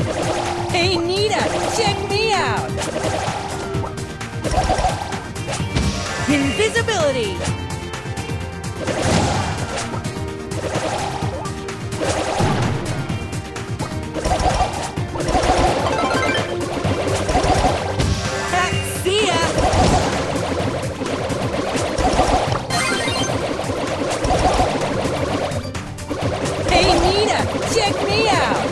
Hey, Nita, check me out! Invisibility! See ya! Hey, Nita, check me out!